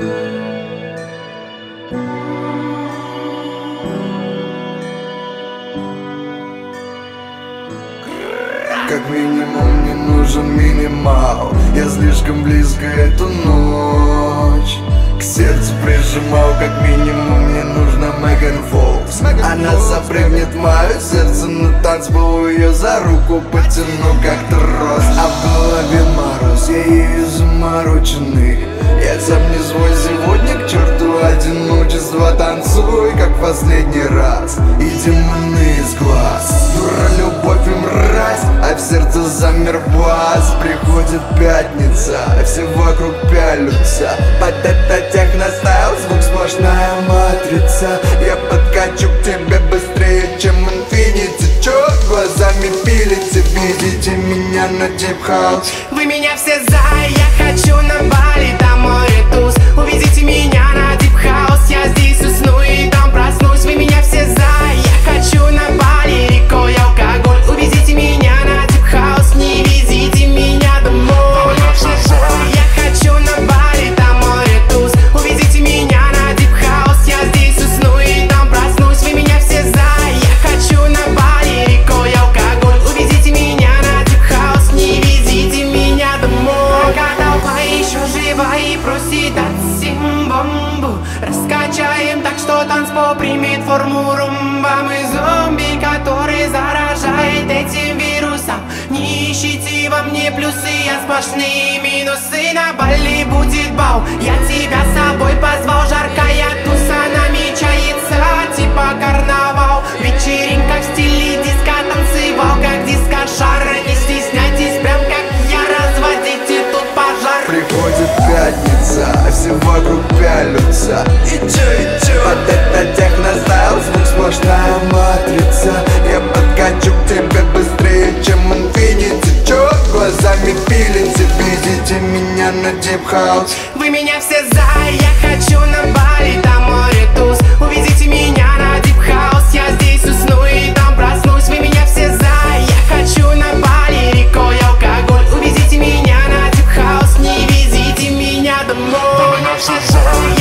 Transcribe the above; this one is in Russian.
Как минимум мне нужен минимал. Я слишком близко эту ночь. К сердцу прижимал Как минимум мне нужна Меган Фокс. Она запрыгнет мое сердце на танцпол Ее за руку потяну, как трос. А в голове мороз, я ею замороченный Я сам не свой сегодня, к черту одиночество. Танцуй, как последний раз И демоны из глаз. Дура, любовь и мразь А в сердце замер бас Приходит пятница Все вокруг пялются. Под это техностайл Звук сплошная матрица. Я подкачу на дип хаус Вы меня все за, я хочу на Бали, там море туз Увезите меня просит от бомбу Раскачаем так, что танцпол примет форму румба. Мы зомби, который заражает этим вирусом. Не ищите во мне плюсы, а сплошные минусы. На Бали будет бал, я тебя Вот это techno style, звук матрица. Я подкачу к ней быстрее, чем Infiniti. Чё глазами пилите, увезите меня на deep house Вы меня все за, я хочу на Бали, там море тус. Увезите меня на deep house, я здесь усну и там проснусь. Вы меня все за, я хочу на Бали, рекой алкоголь. Увезите меня на deep house, не везите меня домой. Вы меня все за,